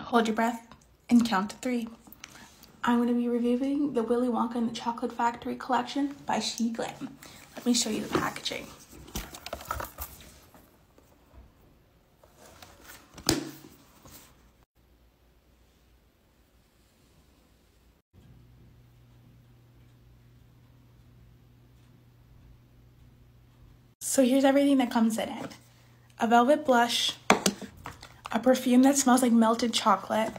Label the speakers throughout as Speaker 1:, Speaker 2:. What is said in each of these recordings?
Speaker 1: Hold your breath and count to three. I'm going to be reviewing the Willy Wonka and the Chocolate Factory collection by Sheglam. Let me show you the packaging. So here's everything that comes in it. A velvet blush, a perfume that smells like melted chocolate,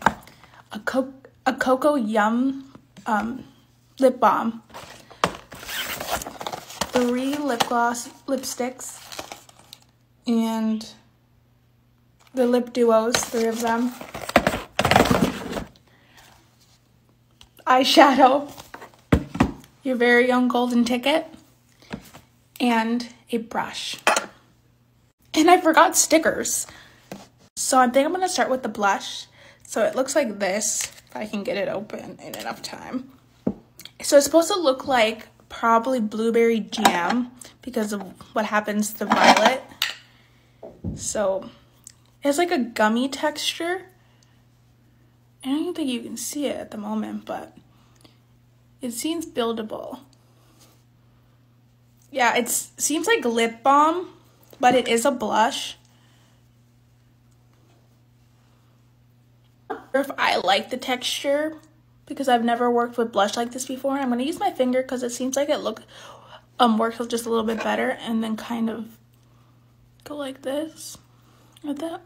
Speaker 1: a, co a cocoa yum um, lip balm, three lip gloss lipsticks, and the lip duos, three of them, eyeshadow, your very own golden ticket, and a brush. And I forgot stickers. So I think I'm going to start with the blush. So it looks like this, if I can get it open in enough time. So it's supposed to look like probably blueberry jam because of what happens to violet. So it's like a gummy texture. I don't think you can see it at the moment, but it seems buildable. Yeah, it seems like lip balm, but it is a blush. If I like the texture because I've never worked with blush like this before. I'm going to use my finger because it seems like it look um works just a little bit better and then kind of go like this with that.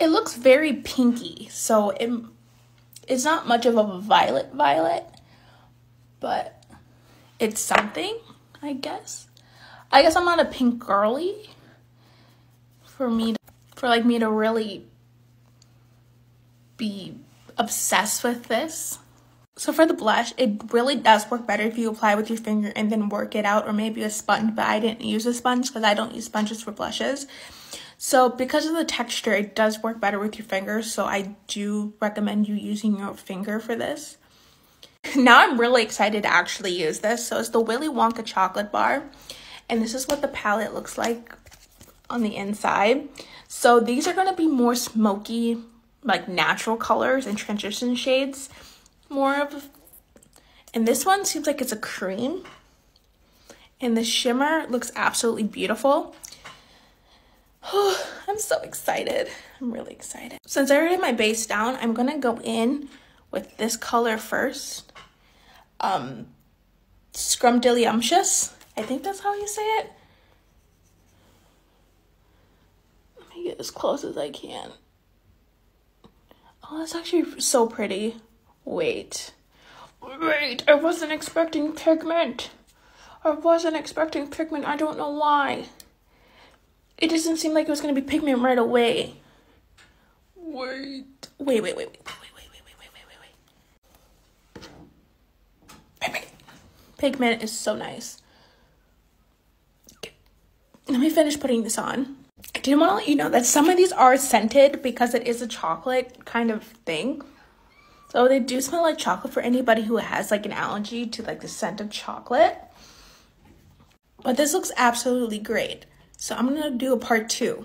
Speaker 1: It looks very pinky, so it it's not much of a violet violet, but it's something, I guess. I guess I'm not a pink girly for me, to, for like me to really be obsessed with this. So for the blush, it really does work better if you apply with your finger and then work it out or maybe a sponge, but I didn't use a sponge because I don't use sponges for blushes. So because of the texture, it does work better with your fingers. So I do recommend you using your finger for this. Now I'm really excited to actually use this. So it's the Willy Wonka chocolate bar. And this is what the palette looks like on the inside. So these are going to be more smoky, like natural colors and transition shades. More of, and this one seems like it's a cream. And the shimmer looks absolutely beautiful. Oh, I'm so excited. I'm really excited. Since I already have my base down, I'm gonna go in with this color first. Um, Scrumdiddlyumptious. I think that's how you say it. as close as I can. Oh, that's actually so pretty. Wait. Wait, I wasn't expecting pigment. I wasn't expecting pigment. I don't know why. It doesn't seem like it was going to be pigment right away. Wait. Wait, wait, wait, wait. Pigment is so nice. Let me finish putting this on. I did want to let you know that some of these are scented because it is a chocolate kind of thing. So they do smell like chocolate for anybody who has like an allergy to like the scent of chocolate. But this looks absolutely great. So I'm going to do a part two.